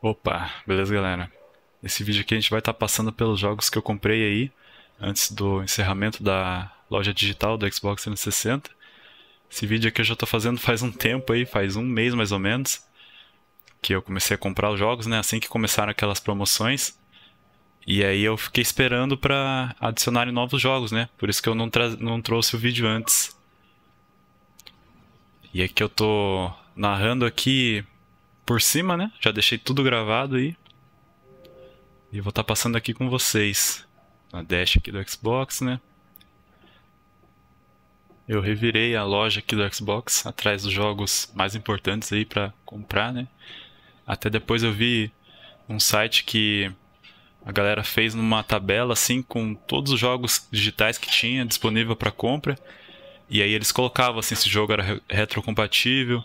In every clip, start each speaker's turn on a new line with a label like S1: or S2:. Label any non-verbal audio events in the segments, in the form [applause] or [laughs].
S1: Opa, beleza galera? Esse vídeo aqui a gente vai estar tá passando pelos jogos que eu comprei aí antes do encerramento da loja digital do Xbox 360. Esse vídeo aqui eu já estou fazendo faz um tempo aí, faz um mês mais ou menos, que eu comecei a comprar os jogos, né? Assim que começaram aquelas promoções. E aí eu fiquei esperando para adicionarem novos jogos, né? Por isso que eu não, não trouxe o vídeo antes. E aqui eu tô narrando aqui por cima, né? Já deixei tudo gravado aí. E vou estar tá passando aqui com vocês. Na dash aqui do Xbox, né? Eu revirei a loja aqui do Xbox atrás dos jogos mais importantes aí para comprar, né? Até depois eu vi um site que a galera fez numa tabela assim com todos os jogos digitais que tinha disponível para compra. E aí eles colocavam assim se o jogo era retrocompatível,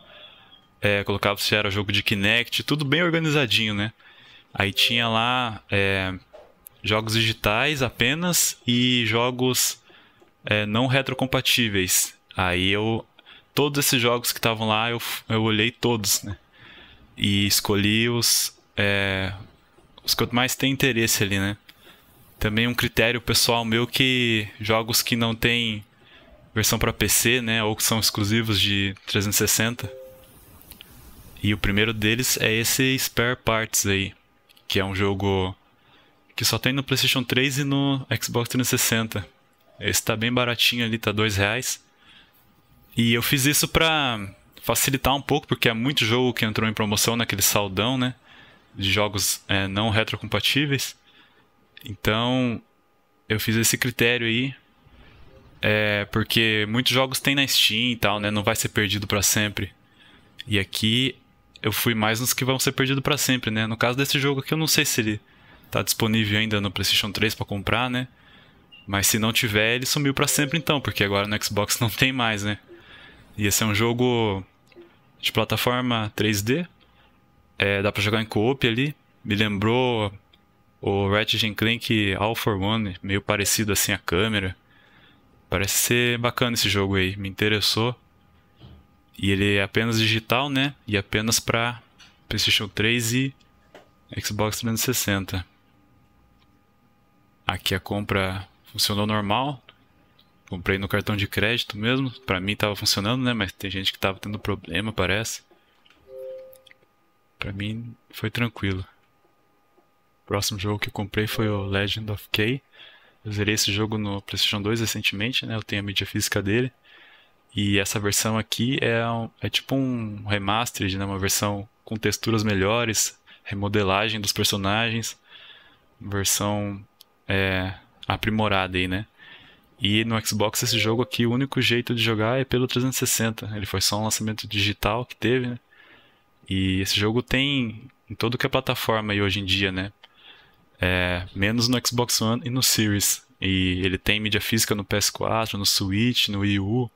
S1: é, colocava se era jogo de Kinect, tudo bem organizadinho, né? Aí tinha lá é, jogos digitais apenas e jogos é, não retrocompatíveis. Aí eu. Todos esses jogos que estavam lá, eu, eu olhei todos, né? E escolhi os, é, os que eu mais tenho interesse ali, né? Também um critério pessoal meu que jogos que não tem versão para PC, né? Ou que são exclusivos de 360 e o primeiro deles é esse Spare Parts aí, que é um jogo que só tem no PlayStation 3 e no Xbox 360. Esse tá bem baratinho ali, tá dois reais. E eu fiz isso pra facilitar um pouco, porque é muito jogo que entrou em promoção naquele saldão, né? De jogos é, não retrocompatíveis. Então, eu fiz esse critério aí. É, porque muitos jogos tem na Steam e tal, né? Não vai ser perdido para sempre. E aqui eu fui mais nos que vão ser perdidos para sempre, né? No caso desse jogo aqui, eu não sei se ele tá disponível ainda no PlayStation 3 para comprar, né? Mas se não tiver, ele sumiu para sempre então, porque agora no Xbox [laughs] não tem mais, né? E esse é um jogo de plataforma 3D. É, dá para jogar em co-op ali. Me lembrou o Ratchet Clank All for One, meio parecido assim a câmera. Parece ser bacana esse jogo aí, me interessou. E ele é apenas digital, né? E apenas para PlayStation 3 e Xbox 360. Aqui a compra funcionou normal. Comprei no cartão de crédito mesmo. Para mim estava funcionando, né? Mas tem gente que estava tendo problema, parece. Para mim foi tranquilo. O próximo jogo que eu comprei foi o Legend of K. Eu zerei esse jogo no PlayStation 2 recentemente, né? Eu tenho a mídia física dele. E essa versão aqui é, um, é tipo um remaster, né? uma versão com texturas melhores, remodelagem dos personagens, versão é, aprimorada aí, né? E no Xbox esse jogo aqui, o único jeito de jogar é pelo 360. Ele foi só um lançamento digital que teve, né? E esse jogo tem em todo que é plataforma aí hoje em dia, né? É, menos no Xbox One e no Series. E ele tem mídia física no PS4, no Switch, no Wii U.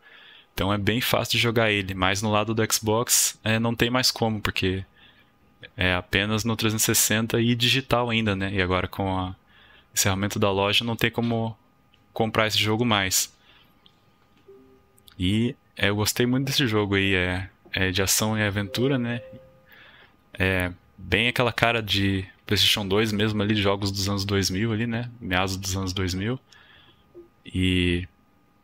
S1: Então é bem fácil de jogar ele, mas no lado do Xbox é, não tem mais como, porque é apenas no 360 e digital ainda, né? E agora com o encerramento da loja não tem como comprar esse jogo mais. E é, eu gostei muito desse jogo aí, é, é de ação e aventura, né? É bem aquela cara de PlayStation 2 mesmo ali, jogos dos anos 2000 ali, né? Meados dos anos 2000. E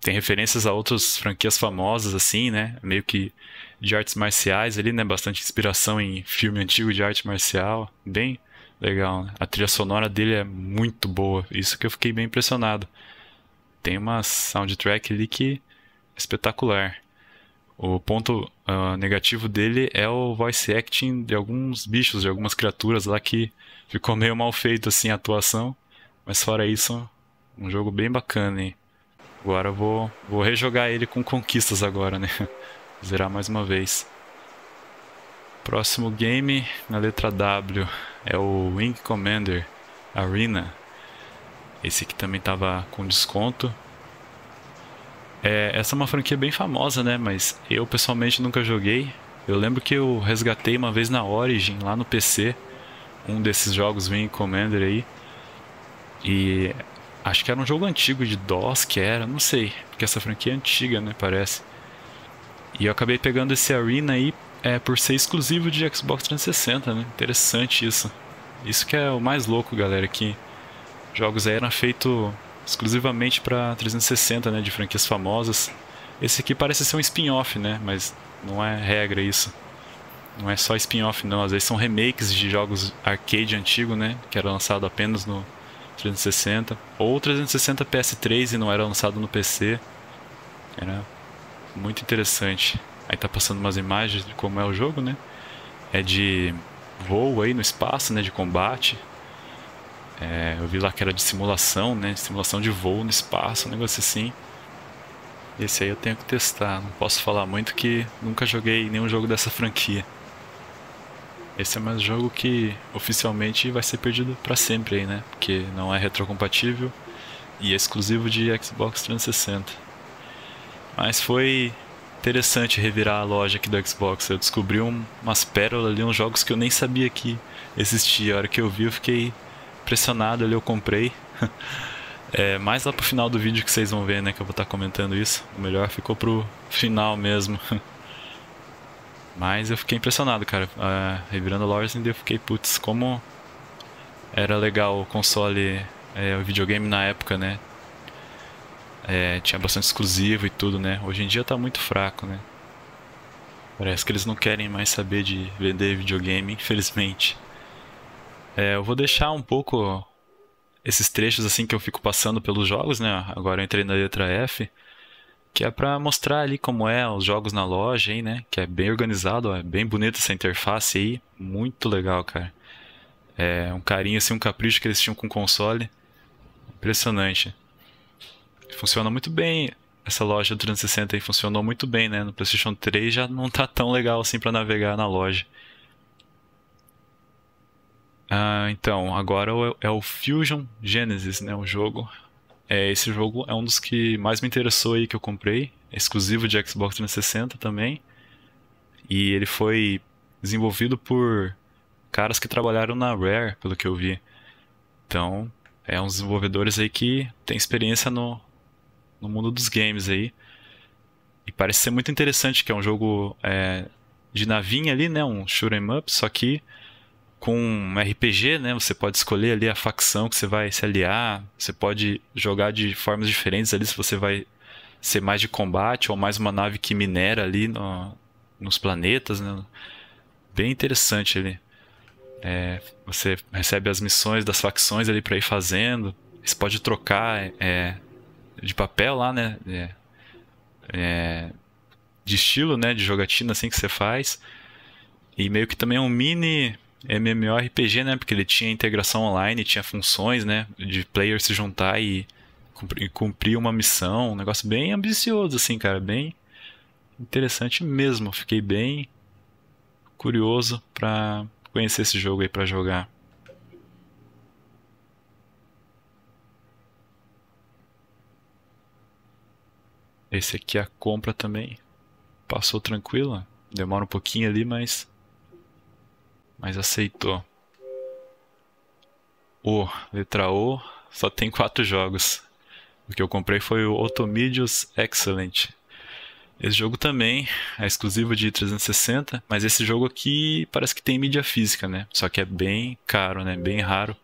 S1: tem referências a outras franquias famosas, assim, né? Meio que de artes marciais ali, né? Bastante inspiração em filme antigo de arte marcial. Bem legal, né? A trilha sonora dele é muito boa. Isso que eu fiquei bem impressionado. Tem uma soundtrack ali que é espetacular. O ponto uh, negativo dele é o voice acting de alguns bichos, de algumas criaturas lá que ficou meio mal feito assim a atuação. Mas fora isso, um jogo bem bacana, hein? Agora eu vou, vou rejogar ele com conquistas agora, né? Zerar mais uma vez. Próximo game, na letra W, é o Wing Commander Arena. Esse aqui também estava com desconto. É, essa é uma franquia bem famosa, né? Mas eu pessoalmente nunca joguei. Eu lembro que eu resgatei uma vez na Origin, lá no PC, um desses jogos Wing Commander aí. E Acho que era um jogo antigo de DOS que era, não sei. Porque essa franquia é antiga, né? Parece. E eu acabei pegando esse Arena aí é por ser exclusivo de Xbox 360, né? Interessante isso. Isso que é o mais louco, galera, que jogos aí eram feitos exclusivamente para 360, né, de franquias famosas. Esse aqui parece ser um spin-off, né, mas não é regra isso. Não é só spin-off não, às vezes são remakes de jogos arcade antigo, né, que era lançado apenas no 360 ou 360 PS3 e não era lançado no PC. Era muito interessante. Aí tá passando umas imagens de como é o jogo, né? É de voo aí no espaço, né? De combate. É, eu vi lá que era de simulação, né? Simulação de voo no espaço, um negócio assim. Esse aí eu tenho que testar. Não posso falar muito que nunca joguei nenhum jogo dessa franquia. Esse é mais um jogo que oficialmente vai ser perdido para sempre aí, né? Porque não é retrocompatível e é exclusivo de Xbox 360. Mas foi interessante revirar a loja aqui do Xbox. Eu descobri um, umas pérolas ali, uns jogos que eu nem sabia que existia. A hora que eu vi, eu fiquei impressionado ali, eu comprei. [laughs] é, mais lá pro final do vídeo que vocês vão ver, né, que eu vou estar tá comentando isso. O melhor ficou pro final mesmo. [laughs] Mas eu fiquei impressionado, cara. Uh, revirando lojas, eu fiquei, putz, como era legal o console, é, o videogame na época, né? É, tinha bastante exclusivo e tudo, né? Hoje em dia tá muito fraco, né? Parece que eles não querem mais saber de vender videogame, infelizmente. É, eu vou deixar um pouco esses trechos assim que eu fico passando pelos jogos, né? Agora eu entrei na letra F, que é para mostrar ali como é os jogos na loja aí, né? Que é bem organizado, ó, é bem bonita essa interface aí, muito legal, cara. É um carinho assim, um capricho que eles tinham com o console. Impressionante. Funciona muito bem. Essa loja do 360 aí funcionou muito bem, né? No PlayStation 3 já não tá tão legal assim para navegar na loja. Ah, então, agora é o Fusion Genesis, né? O jogo. É, esse jogo é um dos que mais me interessou aí que eu comprei. É exclusivo de Xbox 360 também. E ele foi desenvolvido por caras que trabalharam na Rare, pelo que eu vi. Então, é uns desenvolvedores aí que tem experiência no, no mundo dos games aí. E parece ser muito interessante, que é um jogo é, de navinha ali, né? Um shoot 'em up, só que com um RPG, né? Você pode escolher ali a facção que você vai se aliar. Você pode jogar de formas diferentes ali, se você vai ser mais de combate ou mais uma nave que minera ali no, nos planetas, né? Bem interessante ali. É, você recebe as missões das facções ali para ir fazendo. Você pode trocar é, de papel lá, né? É, é, de estilo, né? De jogatina assim que você faz. E meio que também é um mini MMORPG, né? Porque ele tinha integração online, tinha funções, né? De player se juntar e cumprir uma missão. Um negócio bem ambicioso, assim, cara. Bem interessante mesmo. Fiquei bem curioso pra conhecer esse jogo aí pra jogar. Esse aqui a compra também passou tranquila. Demora um pouquinho ali, mas mas aceitou. O, letra O, só tem quatro jogos. O que eu comprei foi o Otomedius Excellent. Esse jogo também é exclusivo de 360, mas esse jogo aqui parece que tem mídia física, né? Só que é bem caro, né? Bem raro.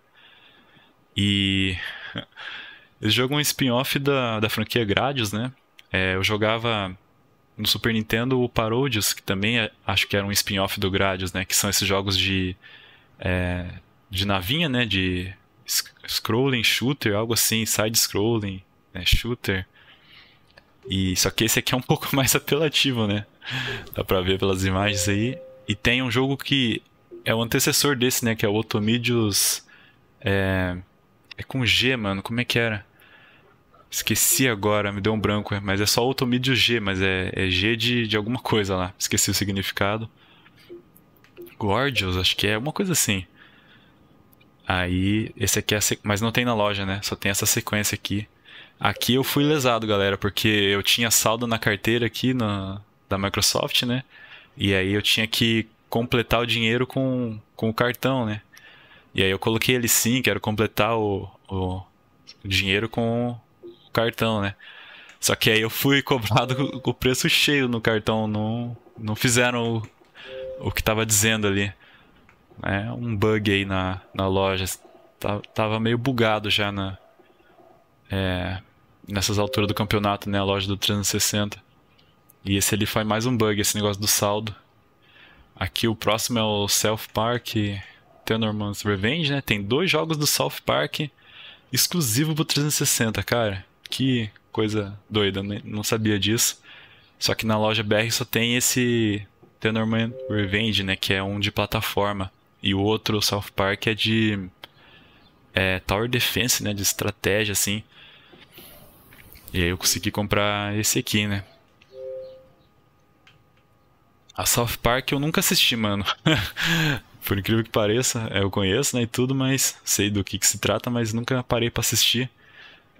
S1: E [laughs] esse jogo é um spin-off da, da franquia Gradius, né? É, eu jogava no Super Nintendo o Parodius, que também é, acho que era um spin-off do Gradius, né? Que são esses jogos de, é, de navinha, né? De scrolling shooter, algo assim, side-scrolling, né? shooter. E só que esse aqui é um [laughs] pouco mais apelativo, né? Dá pra ver pelas imagens aí. E tem um jogo que é o antecessor desse, né? Que é o Otomedius. É, é com G, mano. Como é que era? Esqueci agora, me deu um branco, mas é só Automídio G, mas é, é G de, de alguma coisa lá. Esqueci o significado. Gorgeous, acho que é uma coisa assim. Aí, esse aqui é. Mas não tem na loja, né? Só tem essa sequência aqui. Aqui eu fui lesado, galera, porque eu tinha saldo na carteira aqui na, da Microsoft, né? E aí eu tinha que completar o dinheiro com, com o cartão, né? E aí eu coloquei ele sim, quero completar o, o, o dinheiro com o cartão, né? Só que aí eu fui [laughs] cobrado o preço cheio no cartão, não, não fizeram o que tava dizendo ali. É um bug aí na, na loja. Tava meio bugado já na, é, nessas alturas do campeonato, né? A loja do 360. E esse ali foi mais um bug, esse negócio do saldo. Aqui o próximo é o South Park Tenorman's Revenge, né? Tem dois jogos do South Park exclusivo pro 360, cara. Que coisa doida, né? não sabia disso. Só que na loja BR só tem esse Tenorman Revenge, né? Que é um de plataforma. E o outro, South Park, é de é, Tower Defense, né? De estratégia, assim. E aí eu consegui comprar esse aqui, né? A South Park eu nunca assisti, mano. [laughs] Por incrível que pareça, eu conheço, né, e tudo, mas sei do que, que se trata, mas nunca parei para assistir.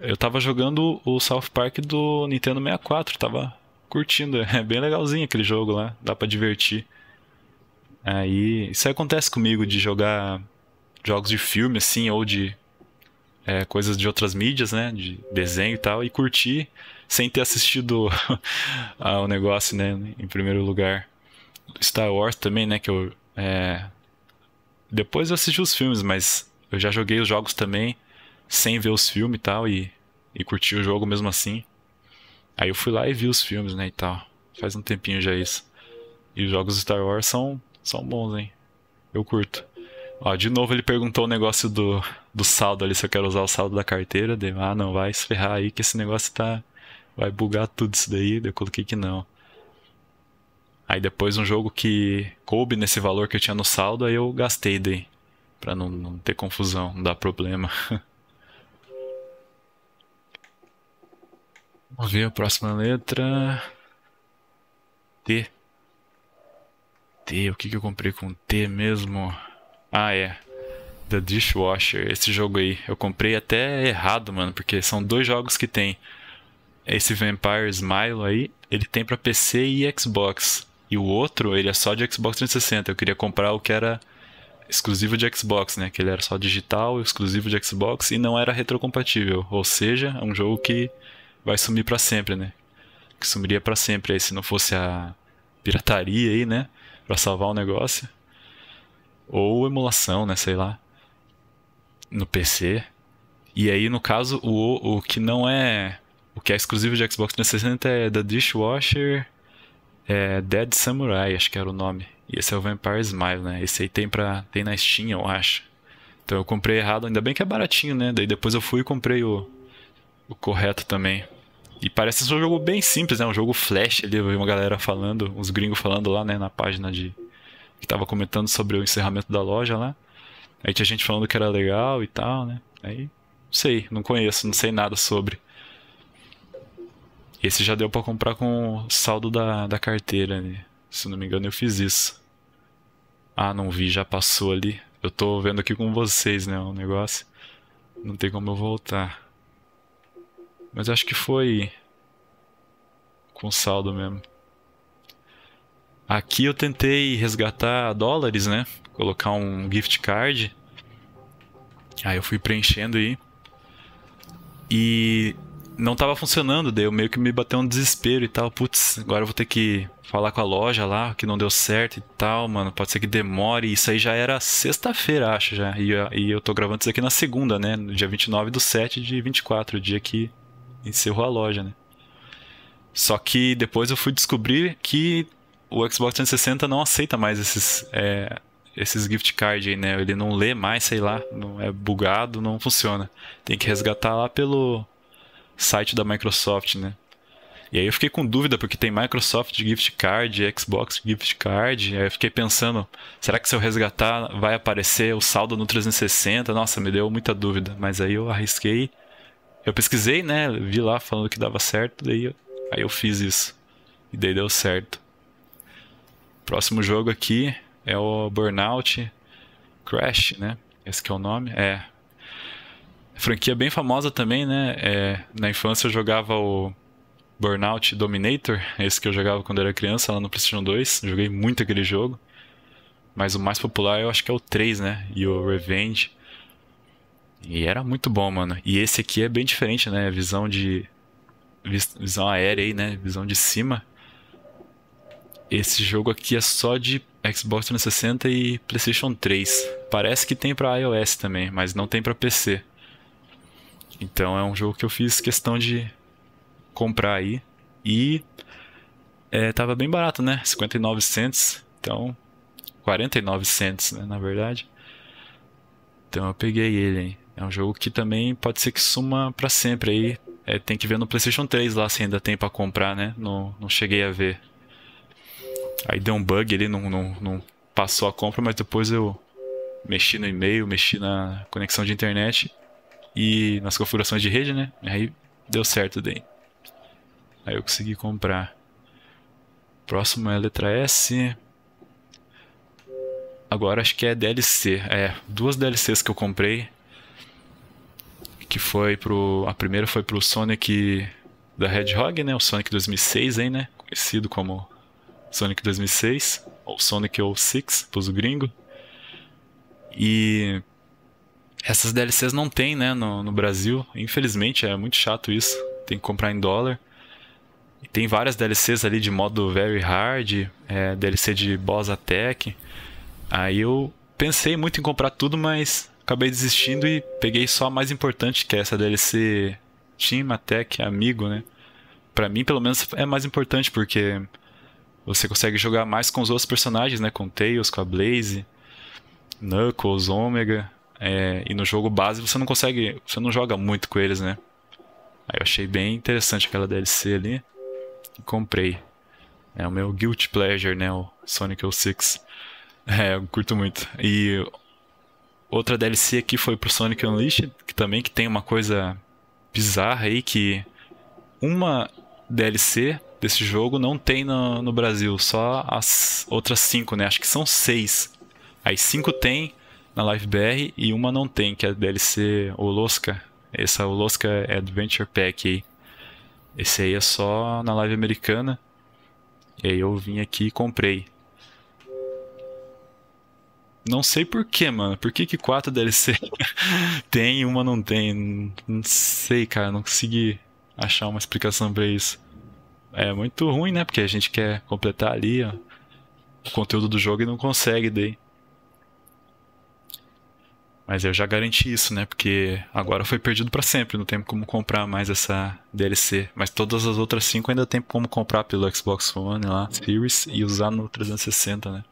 S1: Eu tava jogando o South Park do Nintendo 64, tava curtindo, [laughs] é bem legalzinho aquele jogo lá, dá para divertir. Aí, isso aí acontece comigo de jogar jogos de filme assim ou de é, coisas de outras mídias, né, de desenho e tal, e curtir sem ter assistido [laughs] ao negócio, né, em primeiro lugar. Star Wars também, né? Que eu. É... Depois eu assisti os filmes, mas eu já joguei os jogos também sem ver os filmes e tal, e, e curti o jogo mesmo assim. Aí eu fui lá e vi os filmes, né, e tal. Faz um tempinho já isso. E os jogos Star Wars são, são bons, hein? Eu curto. Ó, de novo ele perguntou o negócio do, do saldo ali, se eu quero usar o saldo da carteira. Dei, ah, não, vai se ferrar aí que esse negócio tá. Vai bugar tudo isso daí. Eu coloquei que não. Aí depois um jogo que coube nesse valor que eu tinha no saldo, aí eu gastei daí. Pra não, não ter confusão, não dar problema. [laughs] Vamos ver a próxima letra. T. T, o que, que eu comprei com T mesmo? Ah, é. The Dishwasher, esse jogo aí. Eu comprei até errado, mano, porque são dois jogos que tem. Esse Vampire Smile aí, ele tem para PC e Xbox. E o outro, ele é só de Xbox 360. Eu queria comprar o que era exclusivo de Xbox, né? Que ele era só digital, exclusivo de Xbox e não era retrocompatível. Ou seja, é um jogo que vai sumir para sempre, né? Que sumiria para sempre aí se não fosse a pirataria aí, né? Para salvar o negócio. Ou emulação, né? Sei lá. No PC. E aí, no caso, o, o que não é. O que é exclusivo de Xbox 360 é The Dishwasher é Dead Samurai, acho que era o nome. E esse é o Vampire Smile, né? Esse aí tem, pra, tem na Steam, eu acho. Então eu comprei errado, ainda bem que é baratinho, né? Daí depois eu fui e comprei o, o correto também. E parece ser um jogo bem simples, né? Um jogo flash ali, eu vi uma galera falando, uns gringos falando lá, né? Na página de... Que tava comentando sobre o encerramento da loja lá. Aí tinha gente falando que era legal e tal, né? Aí, não sei, não conheço, não sei nada sobre. Esse já deu para comprar com o saldo da, da carteira, né? Se não me engano, eu fiz isso. Ah, não vi, já passou ali. Eu tô vendo aqui com vocês, né? O negócio. Não tem como eu voltar. Mas acho que foi com saldo mesmo. Aqui eu tentei resgatar dólares, né? Colocar um gift card. Aí eu fui preenchendo aí. E não tava funcionando, daí eu meio que me bateu um desespero e tal. Putz, agora eu vou ter que falar com a loja lá, que não deu certo e tal, mano. Pode ser que demore. Isso aí já era sexta-feira, acho já. E, e, eu tô gravando isso aqui na segunda, né? No dia 29 do 7 de 24, o dia que encerrou a loja, né? Só que depois eu fui descobrir que o Xbox 360 não aceita mais esses, é, esses gift cards aí, né? Ele não lê mais, sei lá, não é bugado, não funciona. Tem que resgatar lá pelo site da Microsoft, né? E aí eu fiquei com dúvida porque tem Microsoft Gift Card, Xbox Gift Card. Aí eu fiquei pensando, será que se eu resgatar vai aparecer o saldo no 360? Nossa, me deu muita dúvida. Mas aí eu arrisquei. Eu pesquisei, né? Vi lá falando que dava certo, daí eu, aí eu fiz isso. E daí deu certo. Próximo jogo aqui é o Burnout Crash, né? Esse que é o nome. É, Franquia bem famosa também, né? É, na infância eu jogava o Burnout Dominator, esse que eu jogava quando era criança lá no PlayStation 2. Joguei muito aquele jogo. Mas o mais popular eu acho que é o 3, né? E o Revenge. E era muito bom, mano. E esse aqui é bem diferente, né? Visão de. Visão aérea aí, né? Visão de cima. Esse jogo aqui é só de Xbox 360 e PlayStation 3. Parece que tem para iOS também, mas não tem para PC. Então é um jogo que eu fiz questão de comprar aí. E é, tava bem barato, né? 59 cents. Então, 49 cents, né, na verdade. Então eu peguei ele aí. É um jogo que também pode ser que suma para sempre aí. É, tem que ver no PlayStation 3 lá se ainda tem para comprar, né? Não, não cheguei a ver. Aí deu um bug ali, não, não, não passou a compra, mas depois eu mexi no e-mail, mexi na conexão de internet e nas configurações de rede, né? Aí deu certo daí. Aí eu consegui comprar. Próximo é a letra S. Agora acho que é DLC. É, duas DLCs que eu comprei. Que foi pro. A primeira foi pro Sonic da Hedgehog, né? O Sonic 2006 aí, né? Conhecido como Sonic 2006. Ou Sonic 06, pros gringo. E essas DLCs não tem, né, no, no Brasil. Infelizmente, é muito chato isso. Tem que comprar em dólar. E tem várias DLCs ali de modo very hard, é, DLC de boss attack. Aí eu pensei muito em comprar tudo, mas acabei desistindo e peguei só a mais importante, que é essa DLC Team Attack Amigo, né? Pra mim, pelo menos, é mais importante, porque você consegue jogar mais com os outros personagens, né? Com Tails, com a Blaze, Knuckles, Omega. É, e no jogo base você não consegue, você não joga muito com eles, né? Aí eu achei bem interessante aquela DLC ali e comprei. É o meu guilty pleasure, né? O Sonic 06. É, eu curto muito. E outra DLC aqui foi pro Sonic Unleashed, que também que tem uma coisa bizarra aí que uma DLC desse jogo não tem no, no Brasil, só as outras cinco, né? Acho que são seis. Aí cinco tem na Live BR e uma não tem, que é a DLC Oloska. Essa Oloska Adventure Pack aí. Esse aí é só na live americana. E aí eu vim aqui e comprei. Não sei por que, mano. Por que que 4 DLC [laughs] tem e uma não tem? Não sei, cara. Não consegui achar uma explicação para isso. É muito ruim, né? Porque a gente quer completar ali ó, o conteúdo do jogo e não consegue daí. Mas eu já garanti isso, né? Porque agora foi perdido para sempre, não tem como comprar mais essa DLC. Mas todas as outras cinco ainda tem como comprar pelo Xbox One lá, Series, e usar no 360, né?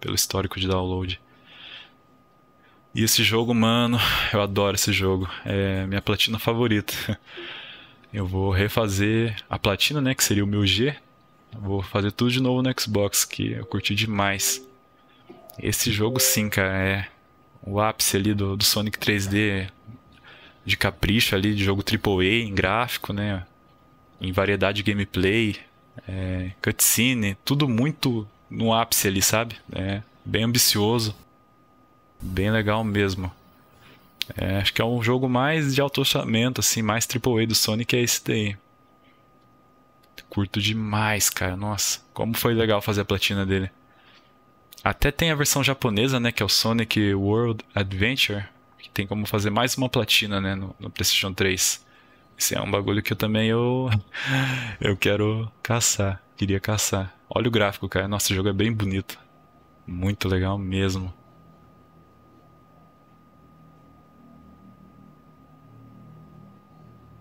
S1: Pelo histórico de download. E esse jogo, mano, [sighs] eu adoro esse jogo. É minha platina favorita. [laughs] Eu vou refazer a platina, né? Que seria o meu G. Vou fazer tudo de novo no Xbox, que eu curti demais. Esse jogo, sim, cara, é o ápice ali do, do Sonic 3D de capricho ali, de jogo AAA em gráfico, né? Em variedade de gameplay, é, cutscene, tudo muito no ápice ali, sabe? É, bem ambicioso, bem legal mesmo. É, acho que é um jogo mais de alto orçamento, assim, mais AAA do Sonic é esse daí. Curto demais, cara. Nossa, como foi legal fazer a platina dele. Até tem a versão japonesa, né, que é o Sonic World Adventure, que tem como fazer mais uma platina, né, no, no PlayStation 3. Esse é um bagulho que eu também eu [laughs] eu quero caçar, queria caçar. Olha o gráfico, cara. Nossa, o jogo é bem bonito. Muito legal mesmo.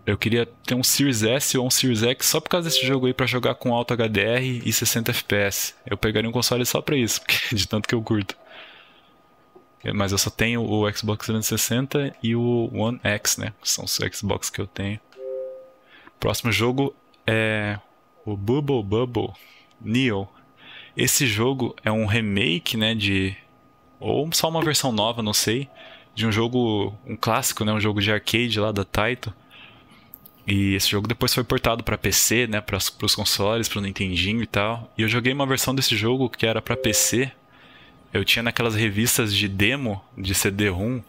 S1: Eu queria ter um Series S ou um Series X só por causa desse jogo aí para jogar com alto HDR e 60 FPS. Eu pegaria um console só pra isso, [laughs] de tanto que eu curto. Mas eu só tenho o Xbox 360 e o One X, né? São os Xbox que eu tenho. Próximo jogo é o Bubble Bubble Neo. Esse jogo é um remake, né, de ou só uma versão nova, não sei, de um jogo, um clássico, né, um jogo de arcade lá da Taito e esse jogo depois foi portado para PC, né, para os consoles, para o Nintendinho e tal. E eu joguei uma versão desse jogo que era para PC. Eu tinha naquelas revistas de demo de CD-ROM,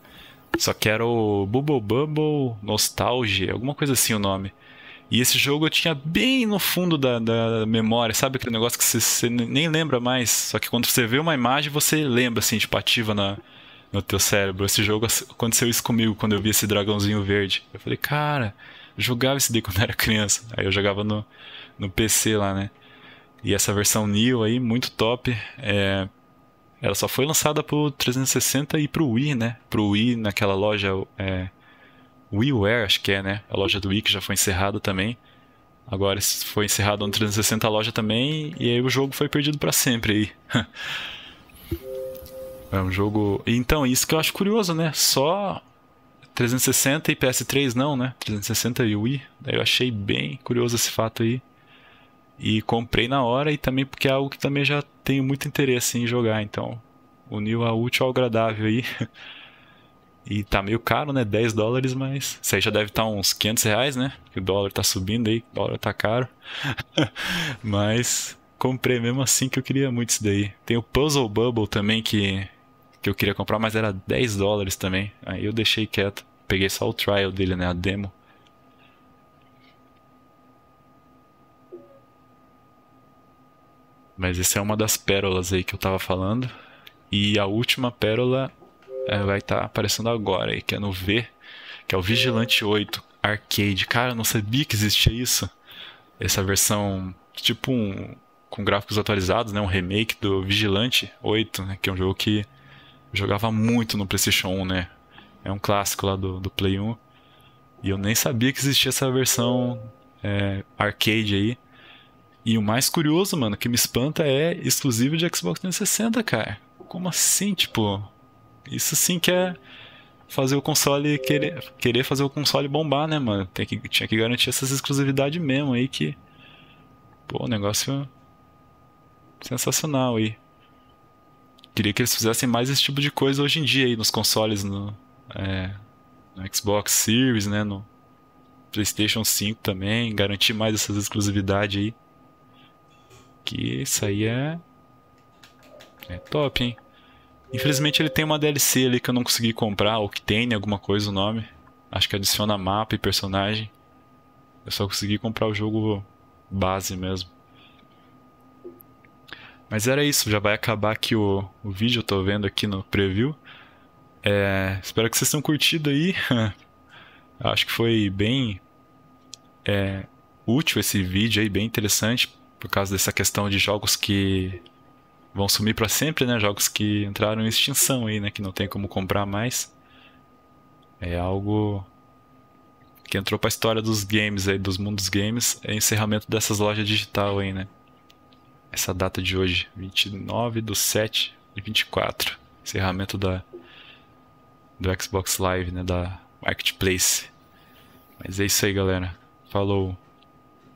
S1: só que era o Bubble Bubble Nostalgia, alguma coisa assim o nome. E esse jogo eu tinha bem no fundo da, da memória, sabe aquele negócio que você, você, nem lembra mais, só que quando você vê uma imagem você lembra, assim, tipo, ativa na, no teu cérebro. Esse jogo aconteceu isso comigo quando eu vi esse dragãozinho verde. Eu falei, cara, jogava esse daí quando era criança. Aí eu jogava no, no PC lá, né? E essa versão Neo aí, muito top. É, ela só foi lançada pro 360 e pro Wii, né? Pro Wii naquela loja é, WiiWare, acho que é, né? A loja do Wii que já foi encerrada também. Agora foi encerrado no 360 a loja também e aí o jogo foi perdido para sempre aí. [laughs] é um jogo. Então, isso que eu acho curioso, né? Só 360 e PS3 não, né? 360 e Wii. Daí eu achei bem curioso esse fato aí. E comprei na hora e também porque é algo que também já tenho muito interesse em jogar, então uniu a útil ao agradável aí. [laughs] E tá meio caro, né? 10 dólares, mas isso aí já deve estar tá uns 500 reais, né? Porque o dólar tá subindo aí, o dólar tá caro. [laughs] mas comprei mesmo assim que eu queria muito isso daí. Tem o Puzzle Bubble também que, que eu queria comprar, mas era 10 dólares também. Aí eu deixei quieto. Peguei só o trial dele, né? A demo. Mas essa é uma das pérolas aí que eu tava falando. E a última pérola é, vai estar tá aparecendo agora aí, que é no V, que é o Vigilante 8 Arcade. Cara, eu não sabia que existia isso. Essa versão, tipo um, com gráficos atualizados, né? Um remake do Vigilante 8, né? Que é um jogo que jogava muito no PlayStation 1, né? É um clássico lá do, do Play 1. E eu nem sabia que existia essa versão é, arcade aí. E o mais curioso, mano, que me espanta é exclusivo de Xbox 360, cara. Como assim, tipo? Isso sim que é fazer o console querer, querer fazer o console bombar, né, mano? Tem que, tinha que garantir essas exclusividades mesmo aí que. Pô, negócio sensacional aí. Queria que eles fizessem mais esse tipo de coisa hoje em dia aí nos consoles, no, é, no Xbox Series, né, no PlayStation 5 também, garantir mais essas exclusividades aí. Que isso aí é. É top, hein? Infelizmente ele tem uma DLC ali que eu não consegui comprar, ou que tem alguma coisa o nome. Acho que adiciona mapa e personagem. Eu só consegui comprar o jogo base mesmo. Mas era isso, já vai acabar aqui o, o vídeo, eu tô vendo aqui no preview. É, espero que vocês tenham curtido aí. [laughs] Acho que foi bem é, útil esse vídeo aí, bem interessante por causa dessa questão de jogos que vão sumir para sempre, né? Jogos que entraram em extinção aí, né? Que não tem como comprar mais. É algo que entrou para a história dos games aí, dos mundos games, é encerramento dessas lojas digital aí, né? Essa data de hoje, 29 do 7 de 24, encerramento da do Xbox Live, né, da Marketplace. Mas é isso aí, galera. Falou.